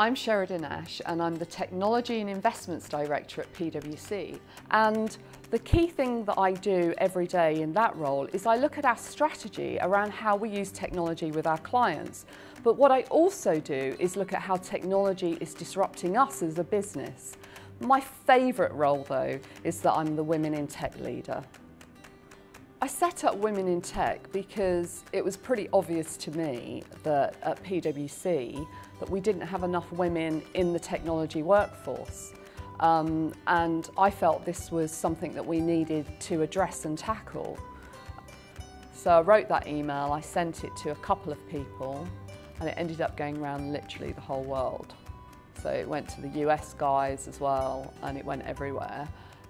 I'm Sheridan Ash and I'm the Technology and Investments Director at PwC. And the key thing that I do every day in that role is I look at our strategy around how we use technology with our clients. But what I also do is look at how technology is disrupting us as a business. My favourite role though is that I'm the Women in Tech leader. I set up Women in Tech because it was pretty obvious to me that at PwC that we didn't have enough women in the technology workforce. Um, and I felt this was something that we needed to address and tackle. So I wrote that email, I sent it to a couple of people and it ended up going around literally the whole world. So it went to the US guys as well and it went everywhere.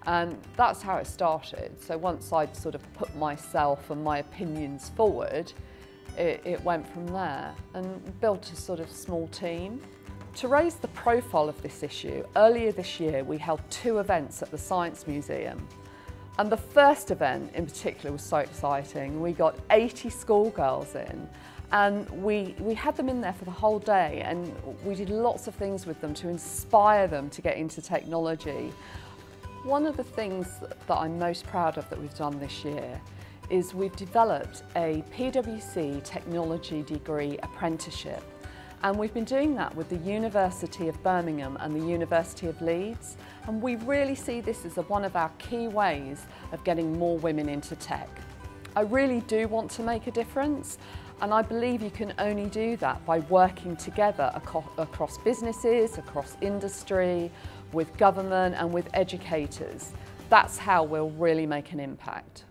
And that's how it started. So once I'd sort of put myself and my opinions forward, it, it went from there and built a sort of small team. To raise the profile of this issue, earlier this year we held two events at the Science Museum. And the first event in particular was so exciting. We got 80 schoolgirls in and we, we had them in there for the whole day and we did lots of things with them to inspire them to get into technology. One of the things that I'm most proud of that we've done this year is we've developed a PwC technology degree apprenticeship and we've been doing that with the University of Birmingham and the University of Leeds and we really see this as one of our key ways of getting more women into tech. I really do want to make a difference and I believe you can only do that by working together across businesses, across industry, with government and with educators. That's how we'll really make an impact.